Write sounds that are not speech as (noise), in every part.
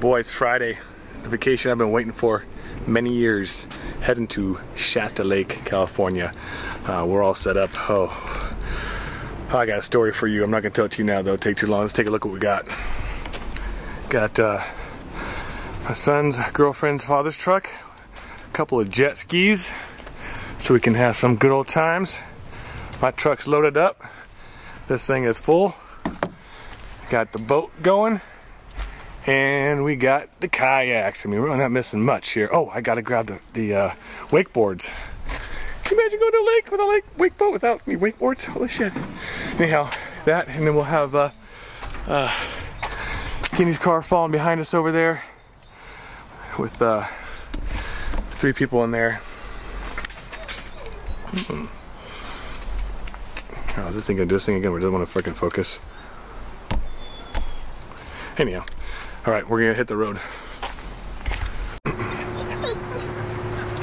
Boy, it's Friday. The vacation I've been waiting for many years. Heading to Shasta Lake, California. Uh, we're all set up. Oh, I got a story for you. I'm not gonna tell it to you now though. It'll take too long. Let's take a look what we got. Got uh, my son's girlfriend's father's truck. A couple of jet skis so we can have some good old times. My truck's loaded up. This thing is full. Got the boat going. And we got the kayaks. I mean, we're not missing much here. Oh, I gotta grab the, the uh, wakeboards. Can you imagine going to a lake with a lake wake boat without any wakeboards? Holy shit. Anyhow, that, and then we'll have uh, uh, Kenny's car falling behind us over there with uh, three people in there. Hmm. Oh, is this thing gonna do this thing again? We don't want to freaking focus. Anyhow, all right, we're gonna hit the road.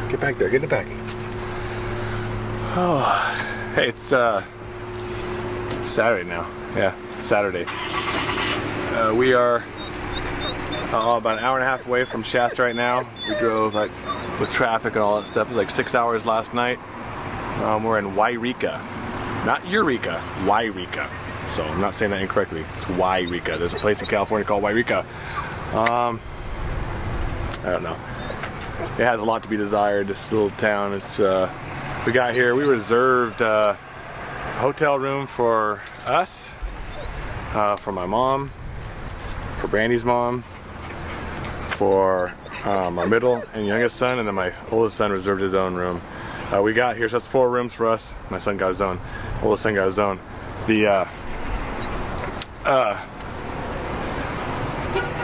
Get back there, get the back. Oh, hey, it's uh, Saturday now. Yeah, Saturday. Uh, we are uh, about an hour and a half away from Shasta right now. We drove like with traffic and all that stuff. It was like six hours last night. Um, we're in Yreka, not Eureka, Yreka. So I'm not saying that incorrectly. It's Yreka. There's a place in California called Yreka. Um, I don't know. It has a lot to be desired. This little town. It's uh, we got here. We reserved uh, a hotel room for us, uh, for my mom, for Brandy's mom, for um, our middle and youngest son, and then my oldest son reserved his own room. Uh, we got here, so that's four rooms for us. My son got his own. Oldest son got his own. The uh, uh,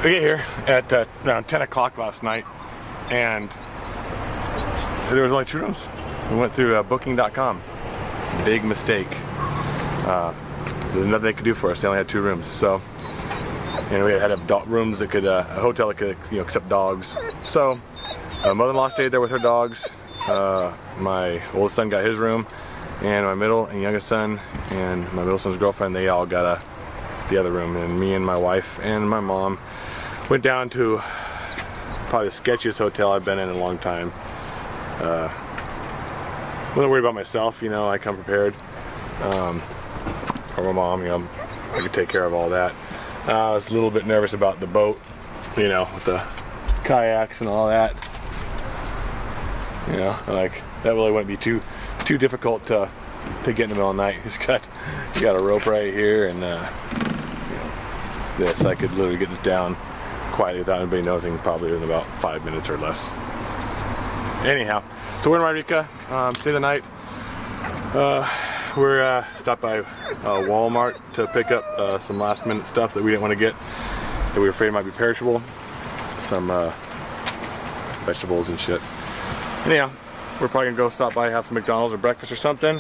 we get here at uh, around 10 o'clock last night, and there was only two rooms. We went through uh, Booking.com. Big mistake. Uh, there's nothing they could do for us. They only had two rooms, so and we had rooms that could uh, a hotel that could you know accept dogs. So uh, mother-in-law stayed there with her dogs. Uh, my oldest son got his room, and my middle and youngest son and my middle son's girlfriend they all got a the other room, and me and my wife and my mom went down to probably the sketchiest hotel I've been in in a long time. Uh, wasn't worried about myself, you know. I come prepared. Um, or my mom, you know, I could take care of all that. Uh, I was a little bit nervous about the boat, you know, with the kayaks and all that. You know, like that really wouldn't be too too difficult to to get in the middle of the night. (laughs) He's got you got a rope right here and uh, this. I could literally get this down quietly without anybody noticing, probably in about five minutes or less. Anyhow, so we're in Yreka. Um, stay the night. Uh, we're uh, stopped by uh, Walmart to pick up uh, some last minute stuff that we didn't want to get that we were afraid might be perishable. Some uh, vegetables and shit. Anyhow, we're probably gonna go stop by, have some McDonald's or breakfast or something.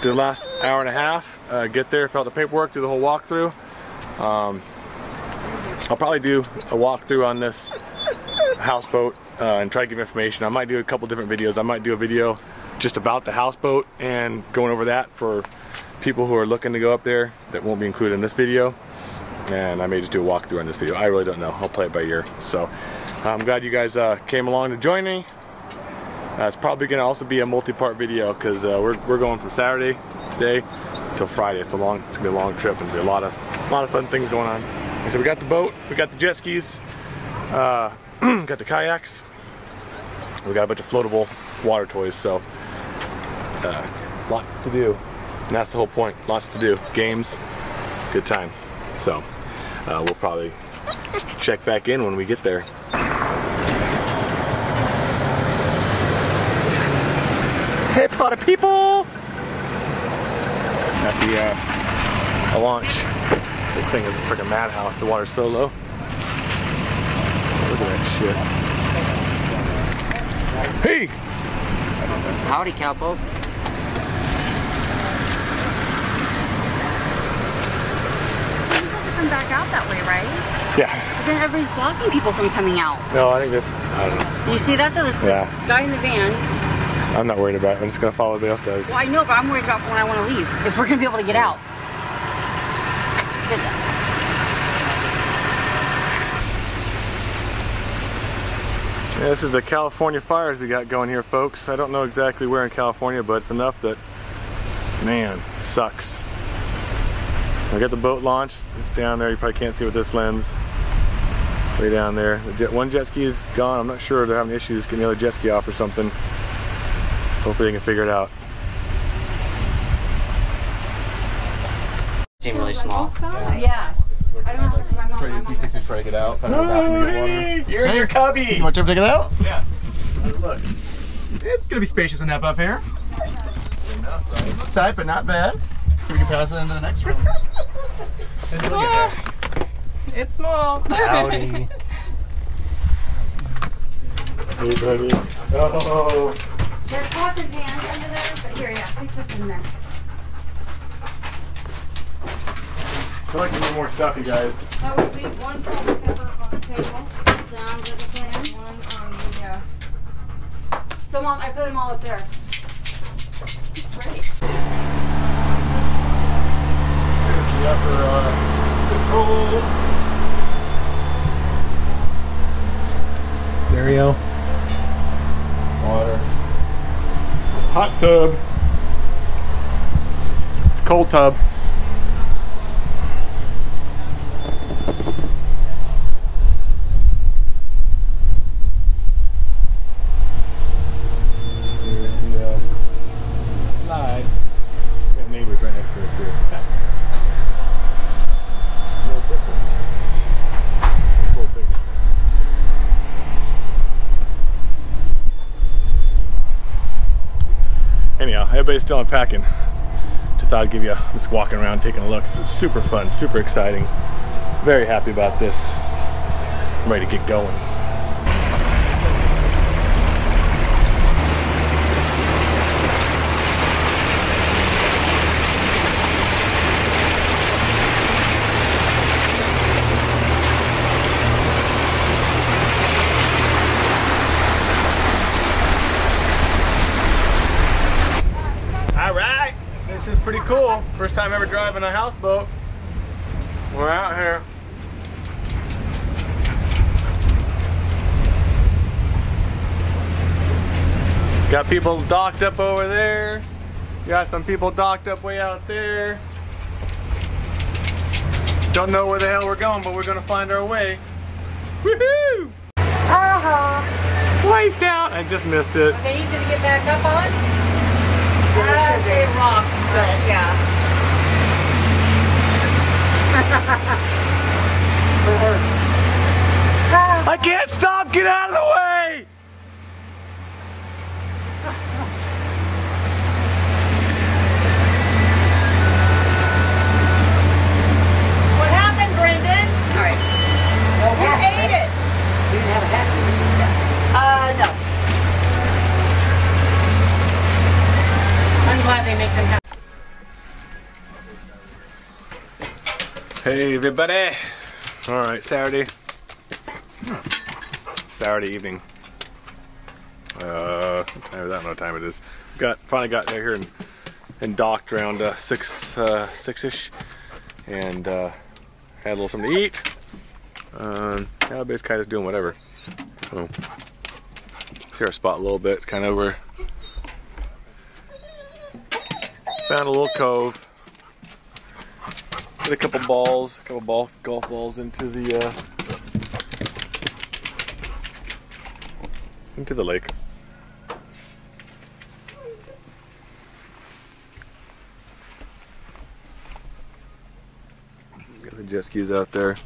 Do the last hour and a half, uh, get there, fill out the paperwork, do the whole walkthrough. Um, I'll probably do a walkthrough on this houseboat uh, and try to give information. I might do a couple different videos. I might do a video just about the houseboat and going over that for people who are looking to go up there that won't be included in this video. And I may just do a walkthrough on this video. I really don't know. I'll play it by ear. So I'm glad you guys uh, came along to join me. Uh, it's probably going to also be a multi-part video because uh, we're, we're going from Saturday today till Friday. It's a long, it's gonna be a long trip and be a lot of, a lot of fun things going on. So we got the boat, we got the jet skis, uh, (clears throat) got the kayaks, we got a bunch of floatable water toys. So, uh, lots to do. And that's the whole point. Lots to do. Games, good time. So, uh, we'll probably check back in when we get there. Hey, of people! At the, uh, launch. This thing is a freaking madhouse. The water's so low. Look at that shit. Hey! Howdy, cowboat. come back out that way, right? Yeah. But then everybody's blocking people from coming out. No, I think this, I don't know. You see that though? This Yeah. guy in the van. I'm not worried about it. I'm just gonna follow what everybody else does. Well, I know, but I'm worried about when I want to leave. If we're gonna be able to get out. This is the California fires we got going here, folks. I don't know exactly where in California, but it's enough that, man, sucks. I got the boat launched. It's down there. You probably can't see with this lens. Way down there. The jet, one jet ski is gone. I'm not sure they're having issues getting the other jet ski off or something. Hopefully they can figure it out. Seem really small. Yeah. I don't know if my mom. Pretty P6 to try to get out. Find out about the water. You're your cubby! You want to take it out? Yeah. Look. It's gonna be spacious enough up here. A little tight, but not bad. So we can pass it into the next room. Look (laughs) at ah, It's small. Howdy. (laughs) hey, buddy. Oh. There's pots and pans under there, but here, yeah, stick this in there. Collecting some more stuff, you guys. That would be one salt and pepper on the table. Sounds like a plan. One on the, uh, So, mom, I put them all up there. Great. There's the upper uh, controls. Stereo. Water. Hot tub. It's a cold tub. Here's the uh, slide. Got neighbors right next to us here. a little different. It's a little bigger. Anyhow, everybody's still unpacking. Just thought I'd give you a, just walking around, taking a look. It's super fun, super exciting. Very happy about this. I'm ready to get going. All right, this is pretty cool. First time ever driving a houseboat. We're out here. Got people docked up over there. Got some people docked up way out there. Don't know where the hell we're going, but we're gonna find our way. Woohoo! Wiped out. I just missed it. okay, easy to get back up on? Uh, they rock, but yeah. I can't stop! Get out of the way! What happened, Brendan? All right. Who ate it? You didn't have a hat. Uh, no. I'm glad they make them have. Hey everybody! Alright, Saturday. Saturday evening. Uh? I don't know what time it is. Got finally got here and, and docked around uh, six uh, six ish, and uh, had a little something to eat. Um, yeah, everybody's kind of doing whatever. So, see our spot a little bit. Kind of where found a little cove. Put a couple balls, a couple ball, golf balls into the uh, into the lake. Got the jet skis out there.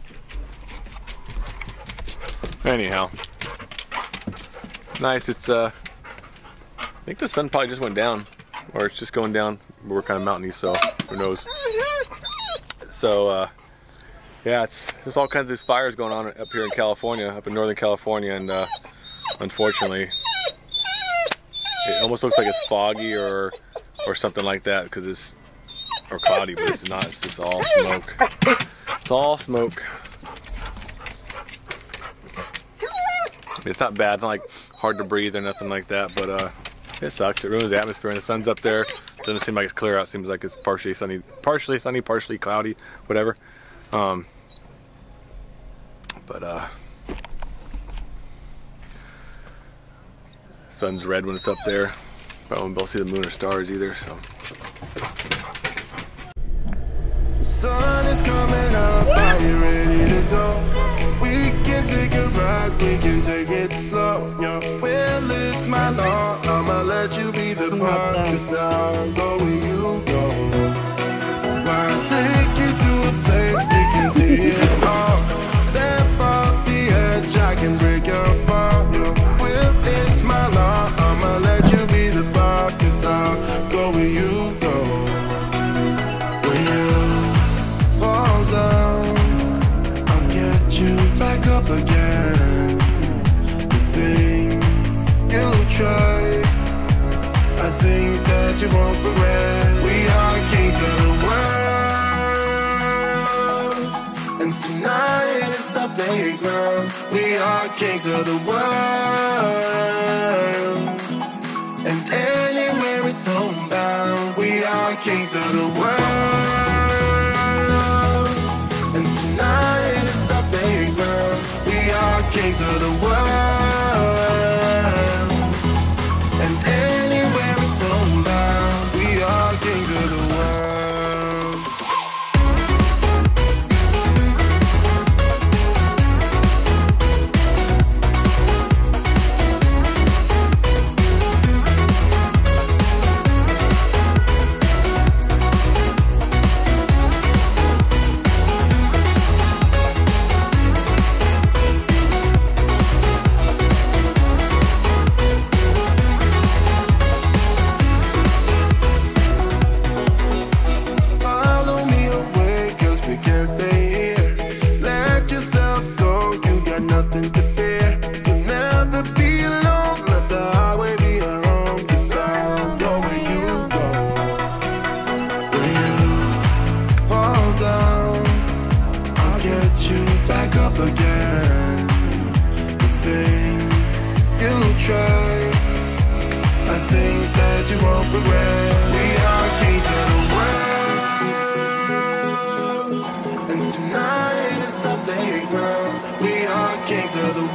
Anyhow, it's nice. It's uh, I think the sun probably just went down, or it's just going down. We're kind of mountainy, so who knows. So uh, yeah, it's there's all kinds of fires going on up here in California, up in Northern California, and uh, unfortunately, it almost looks like it's foggy or or something like that because it's or cloudy, but it's not. It's just all smoke. It's all smoke. It's not bad. It's not like hard to breathe or nothing like that, but uh, it sucks. It ruins the atmosphere, and the sun's up there. Doesn't seem like it's clear out. Seems like it's partially sunny, partially sunny, partially cloudy, whatever. Um, but uh, Sun's red when it's up there. Probably won't be able to see the moon or stars either. So Sun is coming up, are you ready to go? We can take a ride, we can take it slow. Yo, well, it's my law, I'ma let you be the boss, cause I'll go where you go. I'll take you to a place we can see it are kings of the world, and anywhere it's homebound. We are kings of the world. And tonight is our playground. We are kings of the world. Of the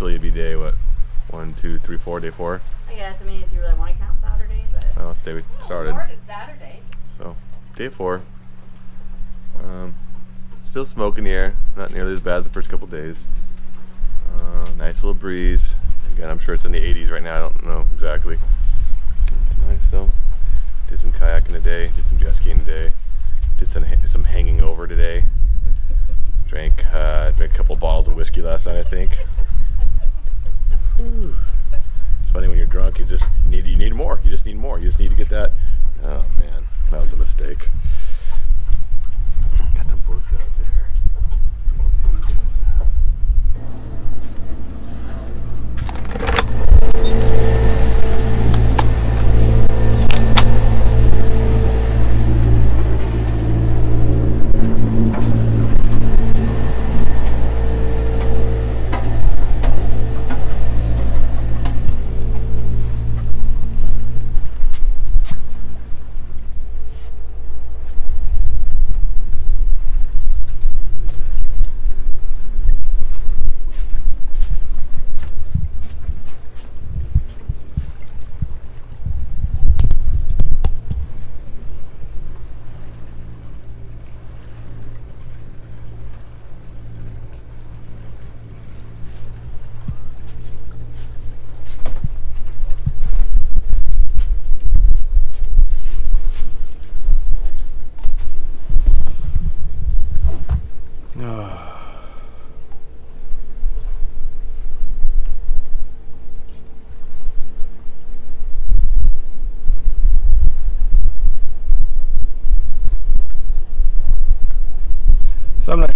Officially, it'd be day what? One, two, three, four. Day four. I guess. I mean, if you really want to count Saturday, but. Well, it's the day we started. Lord, it's Saturday. So, day four. Um, still smoke in the air. Not nearly as bad as the first couple days. Uh, nice little breeze. Again, I'm sure it's in the 80s right now. I don't know exactly. It's nice though. Did some kayaking today. Did some jet skiing today. Did some some hanging over today. Drank uh, drank a couple bottles of whiskey last night. I think. Whew. It's funny when you're drunk. You just need you need more. You just need more. You just need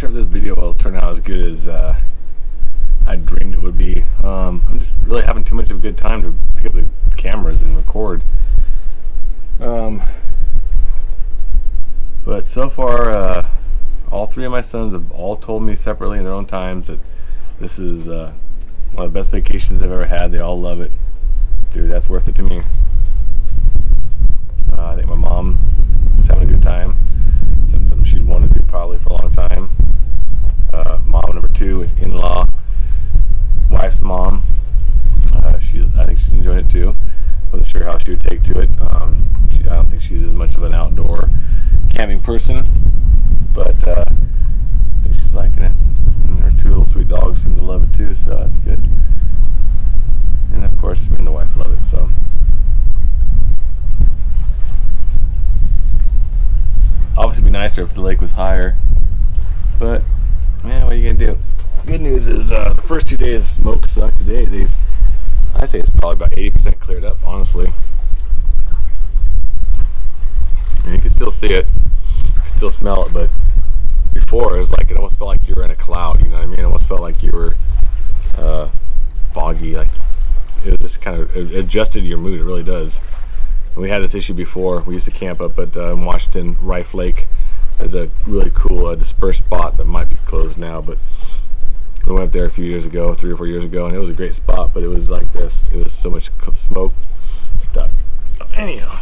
sure if this video will turn out as good as uh, I dreamed it would be. Um, I'm just really having too much of a good time to pick up the cameras and record. Um, but so far, uh, all three of my sons have all told me separately in their own times that this is uh, one of the best vacations I've ever had. They all love it. Dude, that's worth it to me. Uh, I think my mom is having a good time. Something she'd wanted to do probably for a long time. Uh, mom number two in-law, wife's mom. Uh, she, I think she's enjoying it too. Wasn't sure how she would take to it. Um, she, I don't think she's as much of an outdoor camping person, but uh, I think she's liking it. And her two little sweet dogs seem to love it too, so that's good. And of course, me and the wife love it. So. Obviously, it'd be nicer if the lake was higher, but what are you gonna do? Good news is uh, the first two days smoke sucked. Today, they've I think it's probably about 80% cleared up, honestly. And you can still see it, you can still smell it, but before it was like it almost felt like you were in a cloud. You know what I mean? It almost felt like you were uh, foggy. Like it was just kind of adjusted your mood. It really does. And we had this issue before. We used to camp up at uh, Washington Riffe Lake. There's a really cool uh, dispersed spot that might be closed now, but we went there a few years ago, three or four years ago, and it was a great spot. But it was like this. It was so much smoke stuck. So anyhow.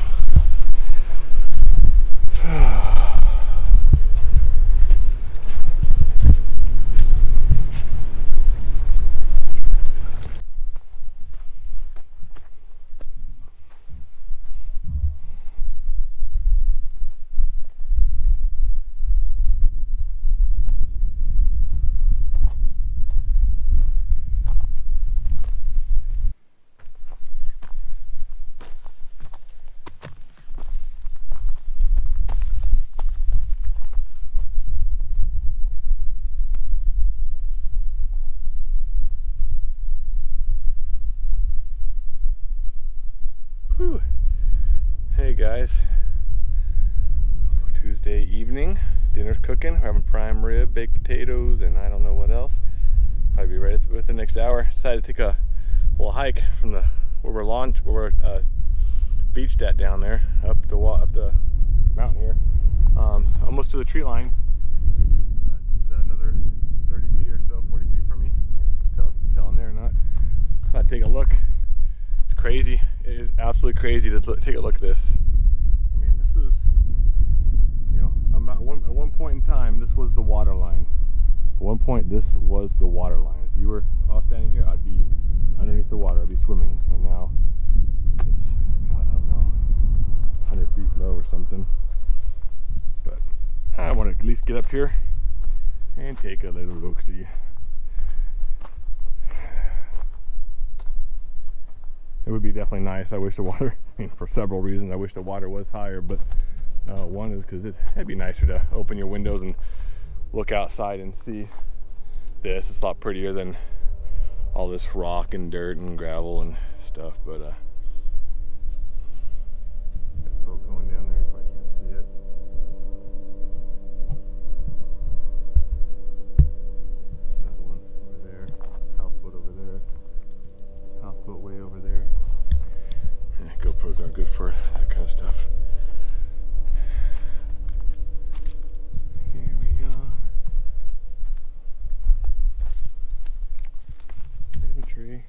(sighs) (sighs) Whew. Hey guys, Tuesday evening, dinner's cooking. We're having prime rib, baked potatoes, and I don't know what else. Probably be right with the next hour. Decided to take a little hike from the where we're launch where we're uh, beached at down there, up the up the mountain here, um, almost to the tree line. Uh, another 30 feet or so, 40 feet from me. Tell can there or not. I'd take a look. It's crazy. It is absolutely crazy to look, take a look at this. I mean, this is, you know, one, at one point in time, this was the water line. At one point, this was the water line. You were, was standing here, I'd be underneath the water. I'd be swimming. And now, it's, God, I don't know, 100 feet low or something. But I want to at least get up here and take a little look-see. it would be definitely nice. I wish the water, (laughs) I mean, for several reasons, I wish the water was higher, but uh, one is because it'd be nicer to open your windows and look outside and see this. It's a lot prettier than all this rock and dirt and gravel and stuff, but uh, boat going down there, you probably can't see it. Another one over there, houseboat over there houseboat way over there. Yeah, GoPros aren't good for that kind of stuff. Here we are. There's a tree.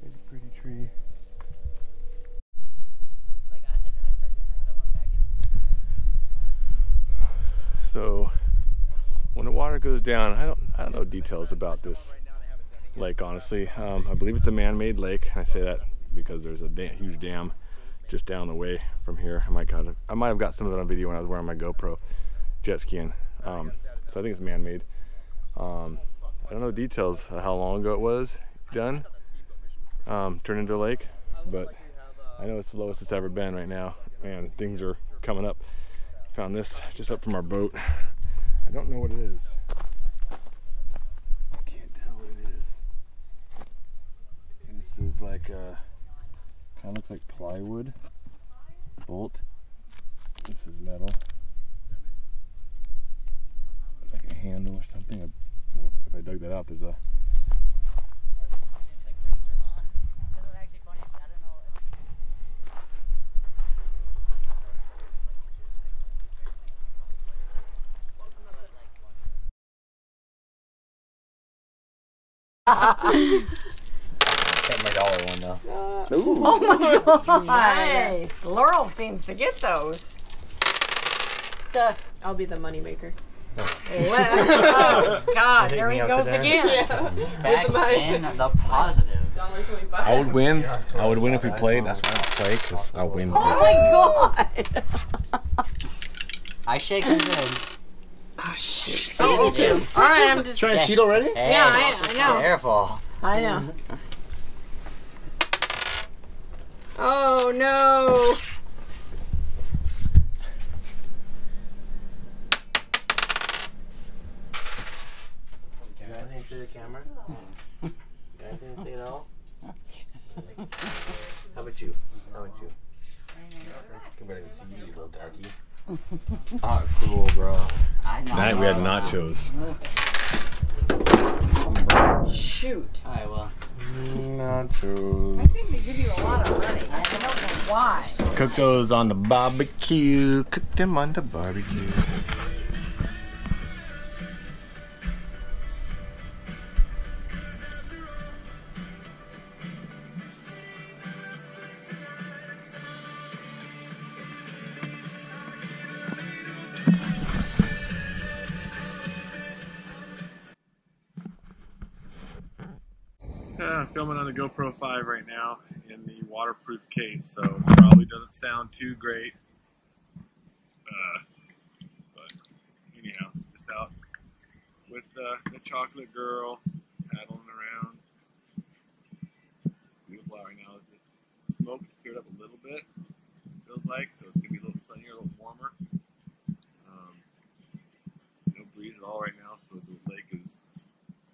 There's a pretty tree. Like, I, and then I started doing that, so I went back and. So when the water goes down, I don't I don't know details about this lake honestly. Um, I believe it's a man-made lake. I say that because there's a huge dam just down the way from here. I might got I might have got some of it on video when I was wearing my GoPro jet skiing. Um, so I think it's man-made. Um, I don't know details how long ago it was done, um, turned into a lake, but I know it's the lowest it's ever been right now, and things are coming up. Found this just up from our boat. I don't know what it is. I can't tell what it is. This is like a kind of looks like plywood bolt. This is metal. Like a handle or something. If I dug that out, there's a. (laughs) like rings are on. This is actually funny. I don't know. If, my dollar one though. Uh, oh my god. (laughs) Nice. Laurel seems to get those. The, I'll be the moneymaker. (laughs) oh god, there he goes there. again. back in the positives. I would win. I would win if we played. That's why I don't play because I win. Oh my god. I shake oh, him good. Oh, okay. All right, I'm just. Trying to cheat already? Hey, Yeah, I- I know. Careful. I know. Oh no. You got anything to the camera? You got anything to say at all? How about you? How about you? Can barely see you, you little darky. (laughs) Ah, cool, bro. I. Tonight we had nachos. Shoot. Alright, well. Nachos. Seems to give you a lot of money. I don't know why. Cook those on the barbecue. Cook them on the barbecue. Waterproof so probably doesn't sound too great. Uh, but anyhow, just out with uh, the chocolate girl paddling around. Beautiful out right now. The smoke's cleared up a little bit, feels like, so it's gonna be a little sunnier, a little warmer. Um, no breeze at all right now, so the lake is.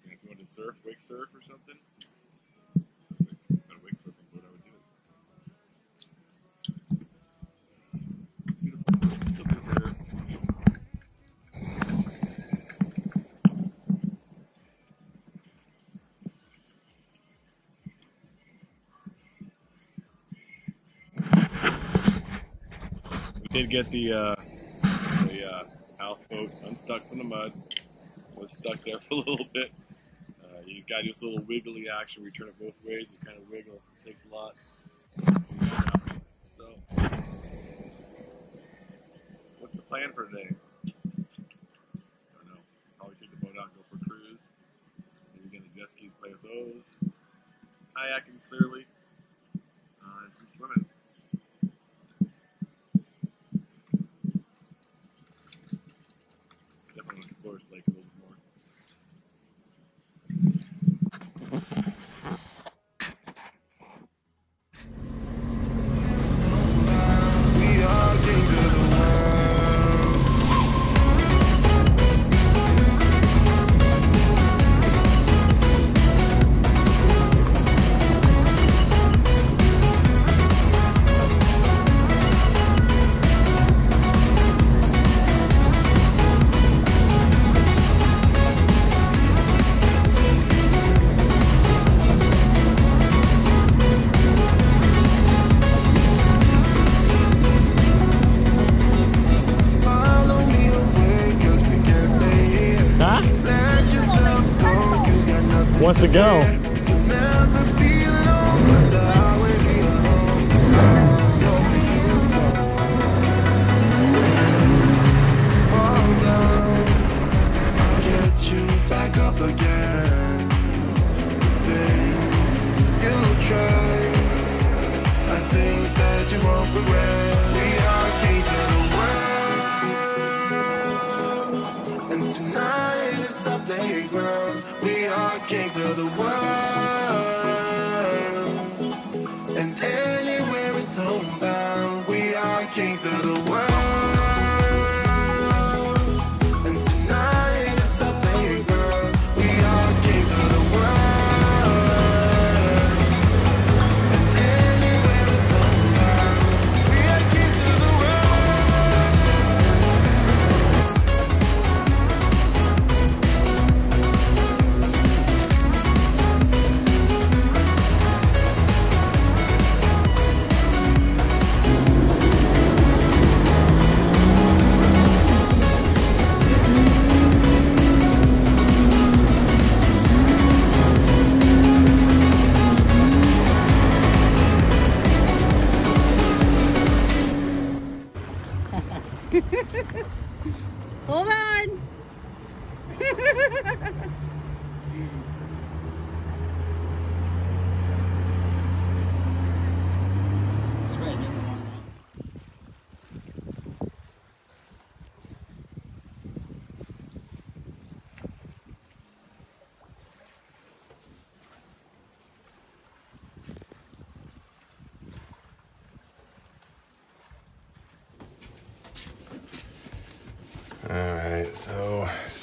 You know, if you want to surf, wake surf or something, got a wake surfing boat, I would do it. Beautiful. Still beautiful here. We did get the uh, the uh, houseboat unstuck from the mud. Was stuck there (laughs) for a little bit. Uh, you got this little wiggly action. where you turn it both ways. You kind of wiggle. It takes a lot. So, what's the plan for today? I don't know. Probably take the boat out and go for a cruise. Maybe get the jet skis, play with those. Kayaking clearly, uh, and some swimming. Go.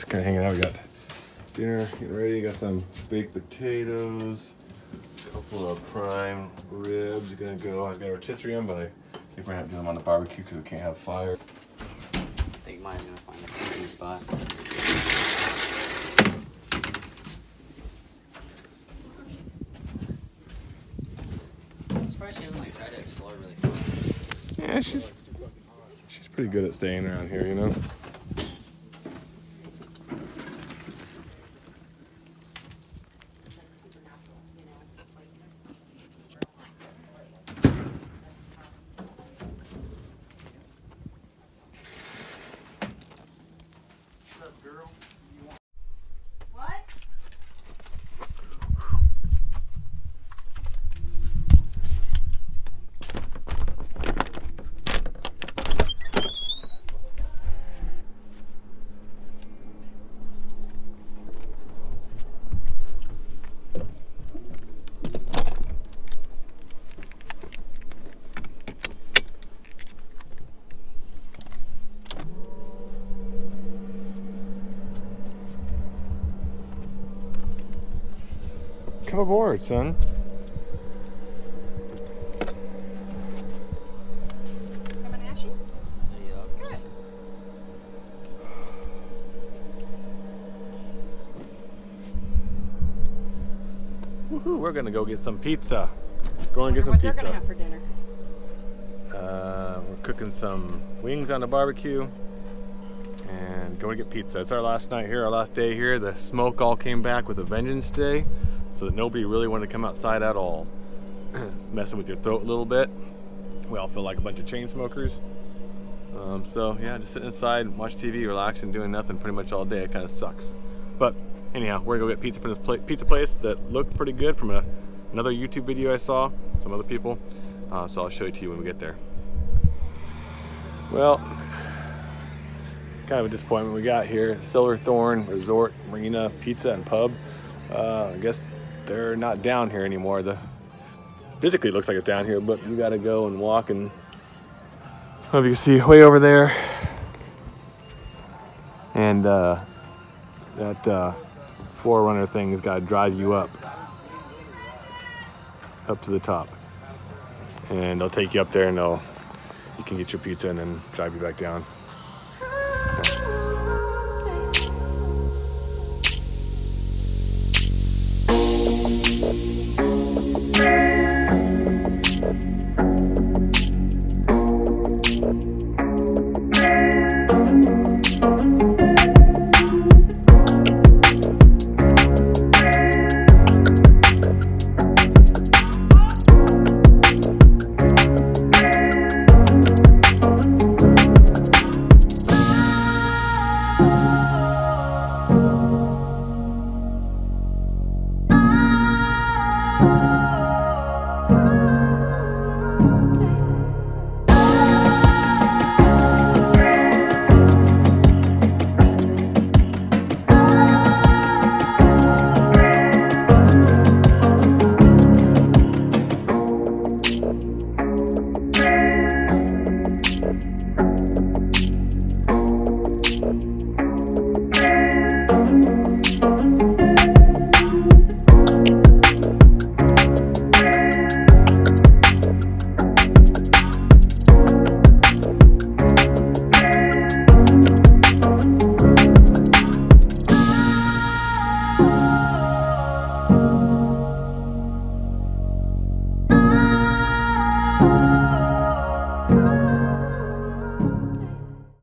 Just kind of hanging out. We got dinner getting ready. Got some baked potatoes, a couple of prime ribs. Gonna go. I got a rotisserie on, but I think we're gonna have to do them on the barbecue because we can't have fire. I think mine's gonna find a camping spot. Surprised she doesn't like try to explore really. Yeah, she's she's pretty good at staying around here, you know. Come aboard, son. Coming at you? Good. Woohoo, we're gonna go get some pizza. Going to get some what they're gonna pizza. have for dinner. Uh, we're cooking some wings on the barbecue and going to get pizza. It's our last night here, our last day here. The smoke all came back with a vengeance today, so that nobody really wanted to come outside at all. (clears throat) Messing with your throat a little bit. We all feel like a bunch of chain smokers. Um, so yeah, just sitting inside, watch TV, relaxing, doing nothing pretty much all day. It kind of sucks. But anyhow, we're gonna go get pizza from this pla- pizza place that looked pretty good from a, another YouTube video I saw, some other people. Uh, so I'll show it to you when we get there. Well, kind of a disappointment we got here. Silverthorn Resort Marina Pizza and Pub. Uh, I guess they're not down here anymore. The physically looks like it's down here, but you got to go and walk and. I don't know if you can see way over there. And uh, that uh, Forerunner thing has got to drive you up, up to the top, and they'll take you up there and they'll you can get your pizza and then drive you back down.